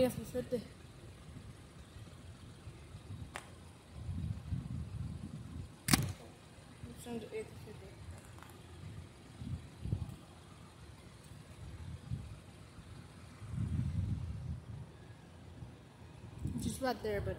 F50. Sounds F50. Just right there, but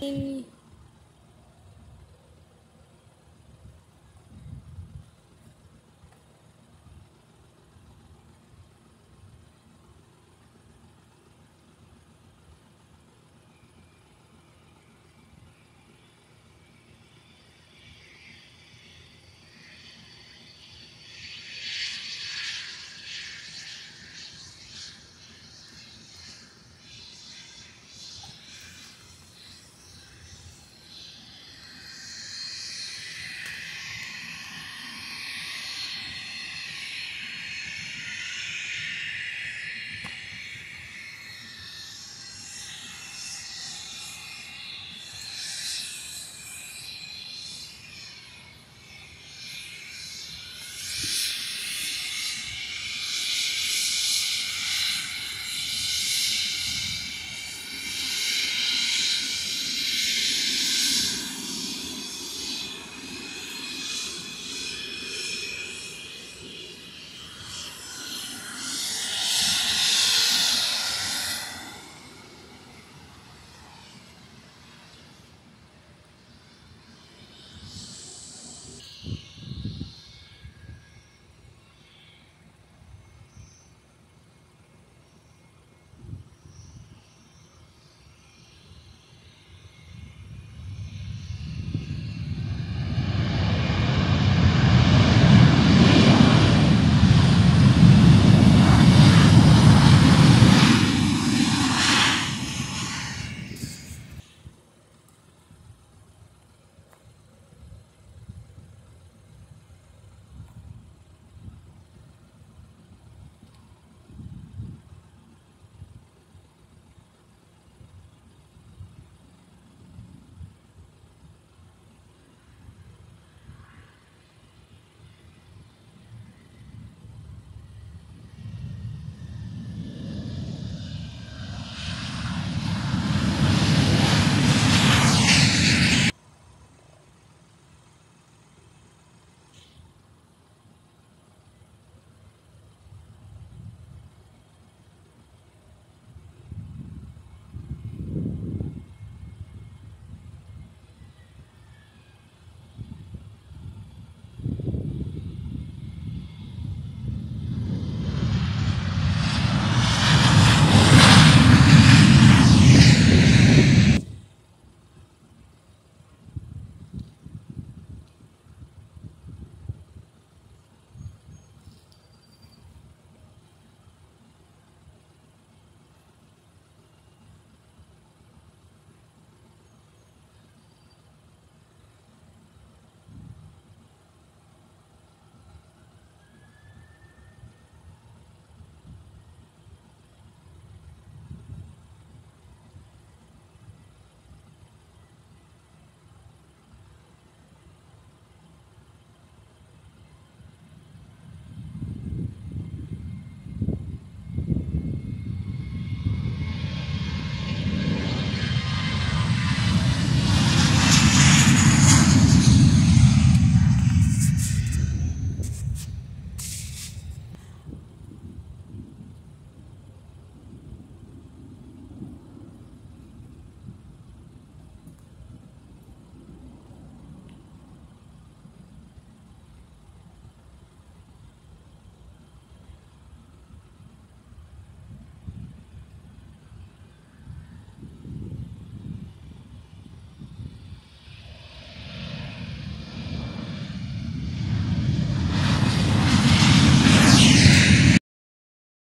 Ding.